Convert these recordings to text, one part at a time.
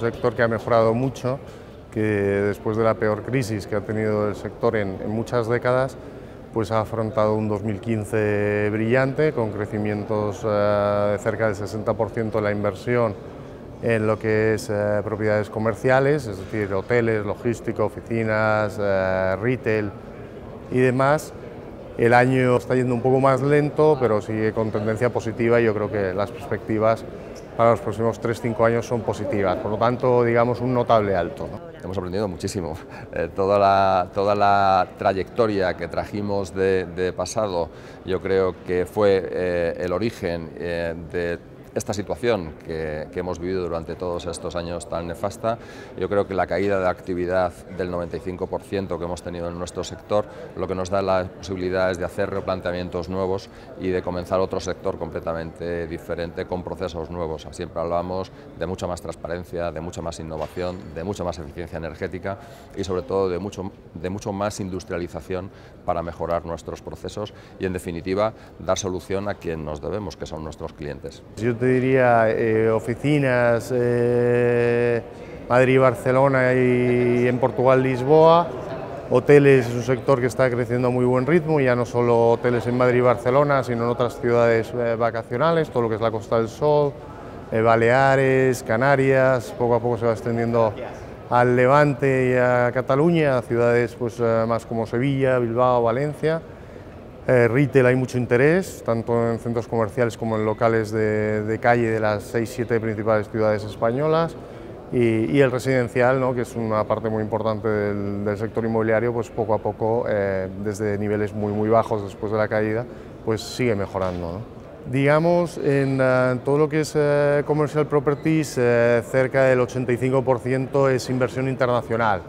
sector que ha mejorado mucho, que después de la peor crisis que ha tenido el sector en, muchas décadas, pues ha afrontado un 2015 brillante, con crecimientos de cerca del 60% de la inversión en lo que es eh, propiedades comerciales, es decir, hoteles, logística, oficinas, eh, retail y demás. El año está yendo un poco más lento, pero sigue con tendencia positiva y yo creo que las perspectivas para los próximos 3-5 años son positivas. Por lo tanto, digamos, un notable alto. Hemos aprendido muchísimo. Eh, toda, la, toda la trayectoria que trajimos de, pasado, yo creo que fue el origen de esta situación que, hemos vivido durante todos estos años tan nefasta, yo creo que la caída de actividad del 95% que hemos tenido en nuestro sector, lo que nos da las posibilidades de hacer replanteamientos nuevos y de comenzar otro sector completamente diferente con procesos nuevos. Siempre hablamos de mucha más transparencia, de mucha más innovación, de mucha más eficiencia energética y sobre todo de mucho, de mucho más industrialización para mejorar nuestros procesos y en definitiva dar solución a quien nos debemos, que son nuestros clientes te diría eh, oficinas, eh, Madrid, Barcelona y en Portugal, Lisboa. Hoteles es un sector que está creciendo a muy buen ritmo, ya no solo hoteles en Madrid y Barcelona, sino en otras ciudades eh, vacacionales, todo lo que es la Costa del Sol, Baleares, Canarias, poco a poco se va extendiendo al Levante y a Cataluña, a ciudades pues, más como Sevilla, Bilbao, Valencia. Eh, retail hay mucho interés, tanto en centros comerciales como en locales de, calle de las 6-7 principales ciudades españolas. Y, el residencial, ¿no? que es una parte muy importante del, sector inmobiliario, pues poco a poco, eh, desde niveles muy, muy bajos después de la caída, pues sigue mejorando. Digamos, en eh, todo lo que es commercial properties, cerca del 85% es inversión internacional,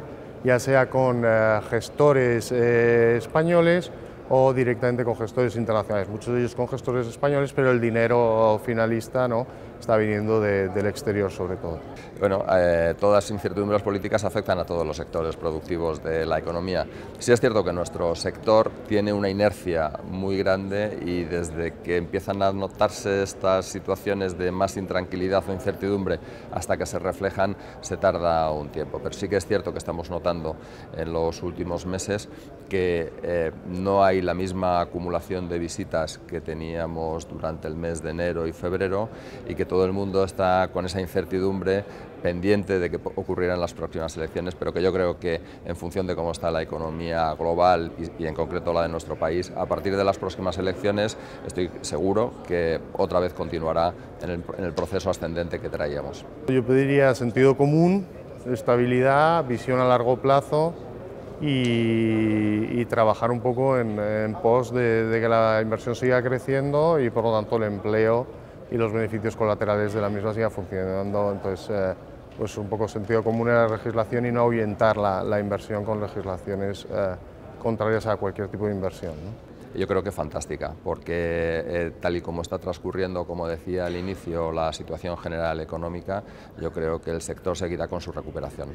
ya sea con gestores españoles o directamente con gestores internacionales, muchos de ellos con gestores españoles, pero el dinero finalista ¿no? Está viniendo del exterior sobre todo. Bueno, eh, todas incertidumbres políticas afectan a todos los sectores productivos de la economía. Sí es cierto que nuestro sector tiene una inercia muy grande y desde que empiezan a notarse estas situaciones de más intranquilidad o incertidumbre hasta que se reflejan se tarda un tiempo. Pero sí que es cierto que estamos notando en los últimos meses que eh, no hay la misma acumulación de visitas que teníamos durante el mes de enero y febrero y que todo el mundo está con esa incertidumbre pendiente de que ocurrieran las próximas elecciones, pero que yo creo que en función de cómo está la economía global y, en concreto la de nuestro país, a partir de las próximas elecciones estoy seguro que otra vez continuará en el, proceso ascendente que traíamos. Yo pediría sentido común, estabilidad, visión a largo plazo y, trabajar un poco en, pos de, que la inversión siga creciendo y por lo tanto el empleo y los beneficios colaterales de la misma sigan funcionando. Entonces, eh, pues un poco sentido común en la legislación y no ahuyentar la, inversión con legislaciones eh, contrarias a cualquier tipo de inversión. Yo creo que fantástica, porque eh, tal y como está transcurriendo, como decía al inicio, la situación general económica, yo creo que el sector seguirá con su recuperación.